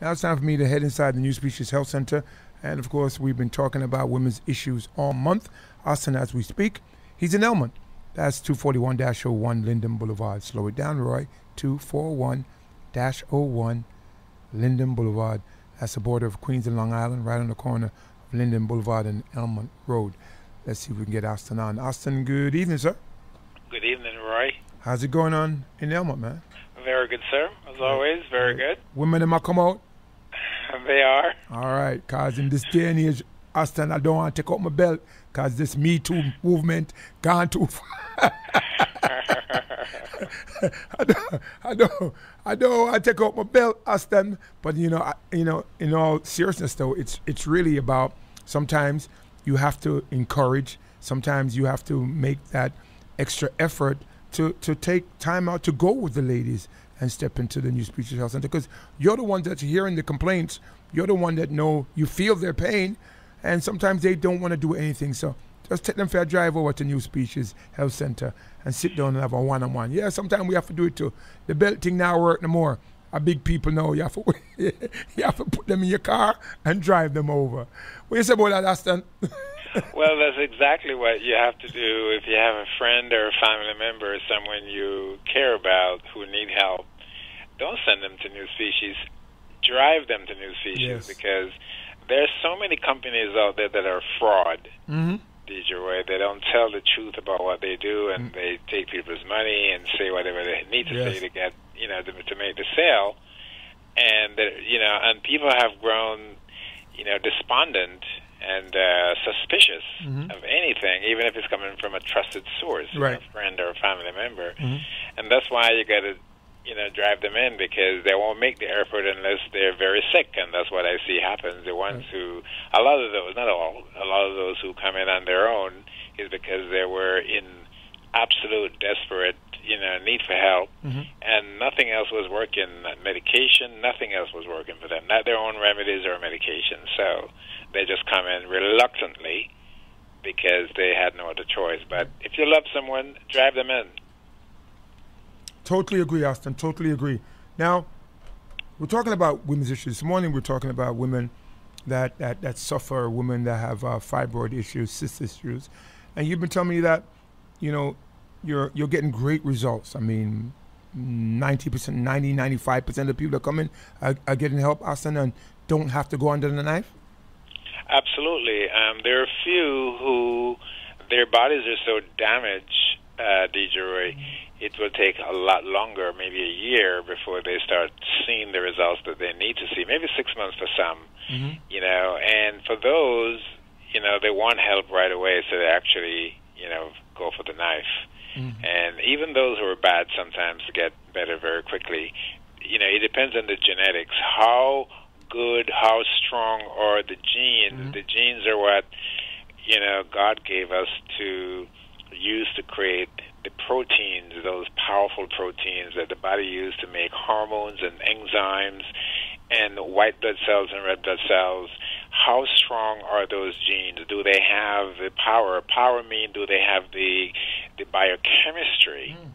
Now it's time for me to head inside the NuSpecies Health Center. And of course, we've been talking about women's issues all month. Aston, as we speak, he's in Elmont. That's 241 01 Linden Boulevard. Slow it down, Roy. 241 01 Linden Boulevard. That's the border of Queens and Long Island, right on the corner of Linden Boulevard and Elmont Road. Let's see if we can get Aston on. Aston, good evening, sir. Good evening, Roy. How's it going on in Elmont, man? Very good, sir. As always, very good. Women, in my come out? They are. All right, cause in this day and age, Aston, I don't want to take out my belt, cause this Me Too movement gone too far. I don't, I don't, I don't to take out my belt, Aston. But you know, I, you know, in all seriousness, though, it's it's really about sometimes you have to encourage. Sometimes you have to make that extra effort to to take time out to go with the ladies and step into the NuSpecies health center because you're the ones that's hearing the complaints. You're the one that know you feel their pain, and sometimes they don't want to do anything. So just take them for a drive over to NuSpecies Health Center and sit down and have a one-on-one. Yeah, sometimes we have to do it too. The belt thing now work no more. Our big people know you have to you have to put them in your car and drive them over. What you say about that, Aston? well, that's exactly what you have to do if you have a friend or a family member or someone you care about who need help. Don't send them to new species. Drive them to NuSpecies Yes. because there's so many companies out there that are fraud. Mm-hmm. DJ Roy. They don't tell the truth about what they do, and they take people's money and say whatever they need to Yes. say to get you know to, to make the sale. And uh, you know, and people have grown, you know, despondent and uh, suspicious Mhm. of anything, even if it's coming from a trusted source, Right. a friend or a family member. Mhm. And that's why you got to, you know, drive them in because they won't make the effort unless they're very sick, and that's what I see happens. The ones who, a lot of those, not all, a lot of those who come in on their own is because they were in absolute desperate, you know, need for help, Mhm. and nothing else was working. Medication, nothing else was working for them. Not their own remedies or medication. So they just come in reluctantly because they had no other choice. But if you love someone, drive them in. Totally agree, Aston. Totally agree. Now, we're talking about women's issues. This morning, we're talking about women that, that, that suffer, women that have uh, fibroid issues, cyst issues. And you've been telling me that, you know, you're, you're getting great results. I mean, 90%, 90, 95% of the people that come in are, are getting help, Aston, and don't have to go under the knife? Absolutely. Um, there are a few who their bodies are so damaged, uh, it will take a lot longer, maybe a year, before they start seeing the results that they need to see. Maybe six months for some, Mm-hmm. you know. And for those, you know, they want help right away, so they actually, you know, go for the knife. Mm-hmm. And even those who are bad sometimes get better very quickly. You know, it depends on the genetics. How good, how strong are the genes? The genes are what, you know, God gave us to use to create the proteins, those powerful proteins that the body uses to make hormones and enzymes and white blood cells and red blood cells. How strong are those genes? Do they have the power? Power mean do they have the the biochemistry hmm.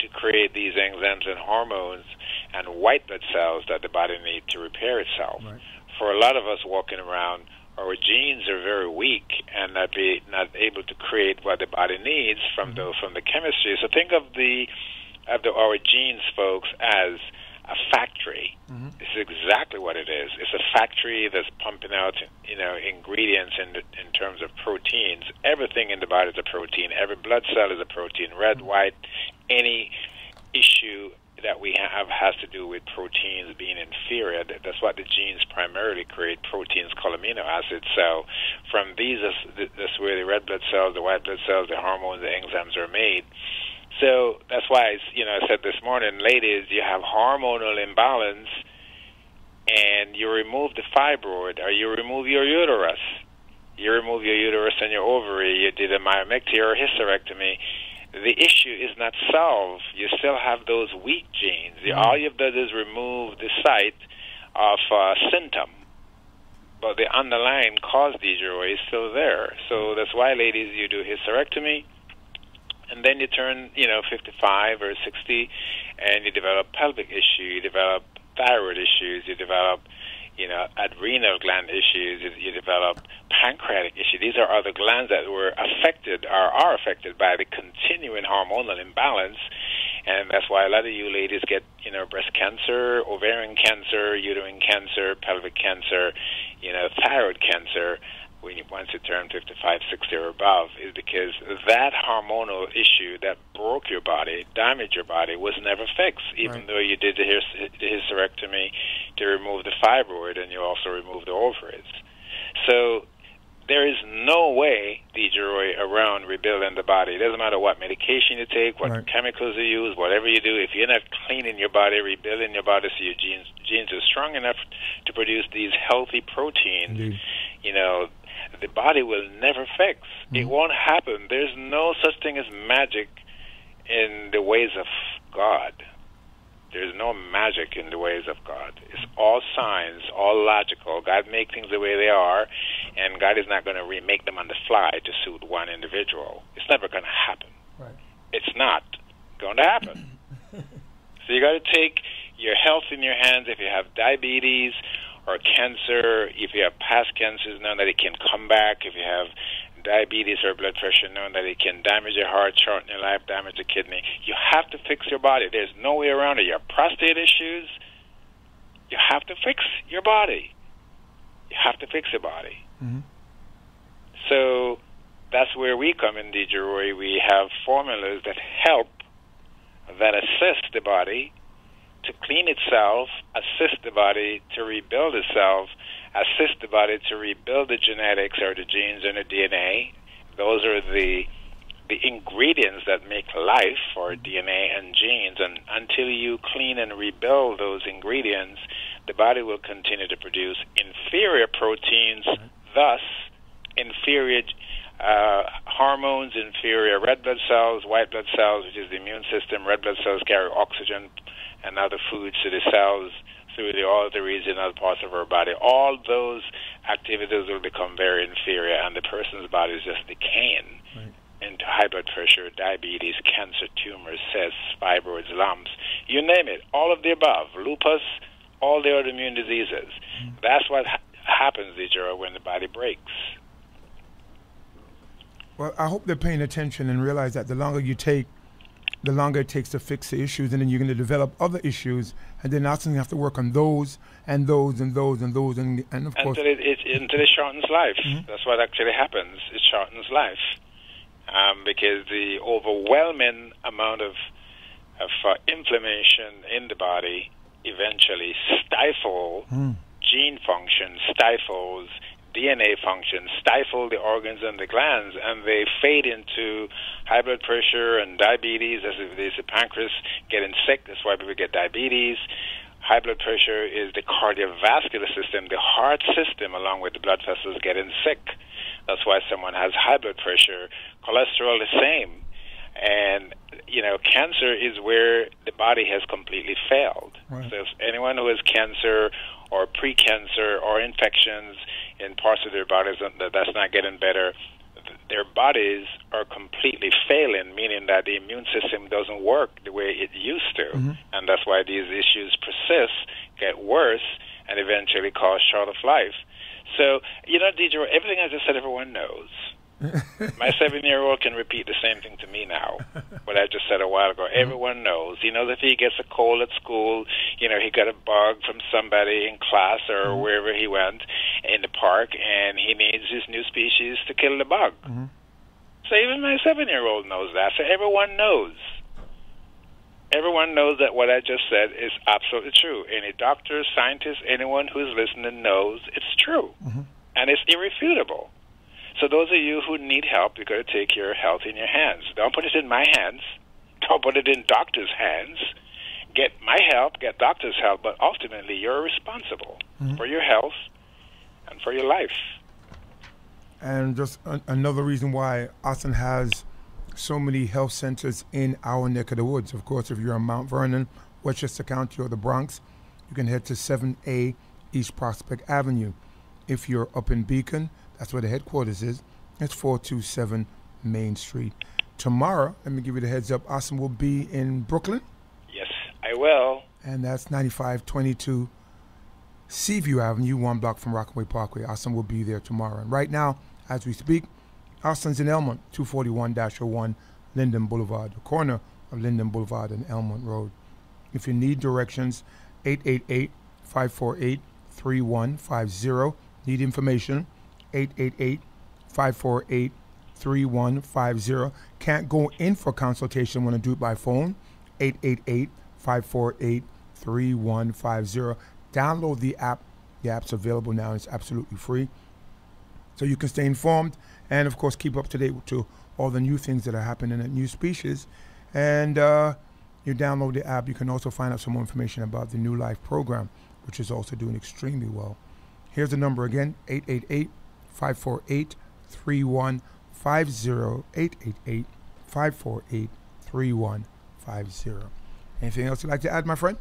to create these enzymes and hormones and white blood cells that the body needs to repair itself? Right. For a lot of us walking around, our genes are very weak and not be not able to create what the body needs from mm-hmm. the from the chemistry. So think of the of the our genes, folks, as a factory. Mm-hmm. This is exactly what it is. It's a factory that's pumping out, you know, ingredients in the, in terms of proteins. Everything in the body is a protein. Every blood cell is a protein. Red, mm-hmm. white, any issue that we have has to do with proteins being inferior. That's what the genes primarily create. Proteins called amino acids. So from these, that's where the red blood cells, the white blood cells, the hormones, the enzymes are made. So that's why you know I said this morning, ladies, you have hormonal imbalance, and you remove the fibroid, or you remove your uterus. You remove your uterus and your ovary. You did a myomectomy or a hysterectomy. The issue is not solved. You still have those weak genes. The- All you've done is remove the site of uh, symptom, but the underlying cause DJ is still there. So that's why, ladies, you do hysterectomy and then you turn, you know, 55 or 60, and you develop pelvic issue, you develop thyroid issues, you develop you know, adrenal gland issues, you develop pancreatic issues. These are other glands that were affected or are affected by the continuing hormonal imbalance. And that's why a lot of you ladies get, you know, breast cancer, ovarian cancer, uterine cancer, pelvic cancer, you know, thyroid cancer when you, once you turn 55, 60 or above is because that hormonal issue that broke your body, damaged your body, was never fixed, even right. though you did the, the hysterectomy to remove the fibroid and you also removed the ovaries. So there is no way, DJRoy, around rebuilding the body. It doesn't matter what medication you take, what right. chemicals you use, whatever you do. If you're not cleaning your body, rebuilding your body so your genes genes are strong enough to produce these healthy proteins, Indeed. you know, the body will never fix. Mm-hmm. It won't happen. There's no such thing as magic in the ways of God. There's no magic in the ways of God. It's all science, all logical. God made things the way they are, and God is not going to remake them on the fly to suit one individual. It's never going to happen. Right. It's not going to happen. so you got to take your health in your hands. If you have diabetes or cancer, if you have past cancers, know that it can come back. If you have diabetes or blood pressure, know that it can damage your heart, shorten your life, damage the kidney. You have to fix your body. There's no way around it. Your prostate issues, you have to fix your body. You have to fix your body. Mm-hmm. So that's where we come in, DJ Roy. We have formulas that help, that assist the body to clean itself, assist the body to rebuild itself, assist the body to rebuild the genetics or the genes and the DNA. Those are the the ingredients that make life for DNA and genes. And until you clean and rebuild those ingredients, the body will continue to produce inferior proteins, thus inferior uh, hormones, inferior red blood cells, white blood cells, which is the immune system. Red blood cells carry oxygen and other foods to the cells through the arteries in other parts of our body. All those activities will become very inferior, and the person's body is just decaying right. into high blood pressure, diabetes, cancer, tumors, cysts, fibroids, lumps, you name it, all of the above, lupus, all the autoimmune diseases. Mm. That's what ha- happens, DJ Roy, when the body breaks. Well, I hope they're paying attention and realize that the longer you take the longer it takes to fix the issues, and then you're going to develop other issues, and then also you have to work on those and those and those and those, and, and of course. Until it, it, until it shortens life. Mm-hmm. That's what actually happens. It shortens life. Um, because the overwhelming amount of, of uh, inflammation in the body eventually stifle mm. Gene function, stifles DNA function, stifle the organs and the glands, and they fade into high blood pressure and diabetes. As if there's a pancreas getting sick, that's why people get diabetes. High blood pressure is the cardiovascular system, the heart system, along with the blood vessels getting sick. That's why someone has high blood pressure. Cholesterol, the same. And, you know, cancer is where the body has completely failed. Right. So if anyone who has cancer or pre-cancer or infections in parts of their bodies that that's not getting better, their bodies are completely failing, meaning that the immune system doesn't work the way it used to. Mm-hmm. And that's why these issues persist, get worse, and eventually cause short of life. So, you know, Deidre, everything I just said, everyone knows. My seven year old can repeat the same thing to me now, what I just said a while ago. Everyone knows. He knows if he gets a cold at school, you know, he got a bug from somebody in class or mm-hmm. wherever he went in the park, and he needs his NuSpecies to kill the bug. Mm-hmm. So even my seven year old knows that. So everyone knows. Everyone knows that what I just said is absolutely true. Any doctor, scientist, anyone who's listening knows it's true. Mm-hmm. And it's irrefutable. So those of you who need help, you've got to take your health in your hands. Don't put it in my hands. Don't put it in doctors' hands. Get my help, get doctors' help, but ultimately you're responsible mm-hmm. for your health and for your life. And just a- another reason why Aston has so many health centers in our neck of the woods. Of course, if you're in Mount Vernon, Westchester County, or the Bronx, you can head to 7A East Prospect Avenue. If you're up in Beacon, that's where the headquarters is. It's 427 Main Street. Tomorrow, let me give you the heads up. Aston will be in Brooklyn. Yes, I will. and that's 9522 Seaview Avenue, one block from Rockaway Parkway. Aston will be there tomorrow. And right now, as we speak, Aston's in Elmont, 241-01 Linden Boulevard, the corner of Linden Boulevard and Elmont Road. If you need directions, 888-548-3150. Need information, 888-548-3150. Can't go in for consultation, want to do it by phone, 888-548-3150. Download the app. The app's available now. It's absolutely free. So you can stay informed and, of course, keep up to date to all the new things that are happening at NuSpecies. And uh, you download the app. You can also find out some more information about the New Life program, which is also doing extremely well. Here's the number again 888 548 3150. 888 548 3150. Anything else you'd like to add, my friend?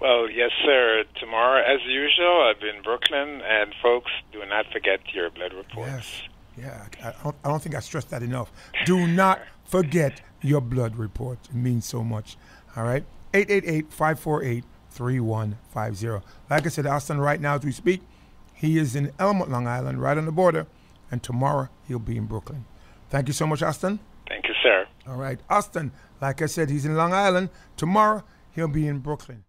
Well, yes, sir. Tomorrow, as usual, I'll be in Brooklyn, and folks, do not forget your blood reports. Yes. Yeah, I don't, I don't think I stressed that enough. Do not forget your blood report. It means so much. All right? 888 548 3150. Like I said, Aston, right now as we speak, he is in Elmont, Long Island, right on the border, and tomorrow he'll be in Brooklyn. Thank you so much, Aston. Thank you, sir. All right. Aston, like I said, he's in Long Island. Tomorrow he'll be in Brooklyn.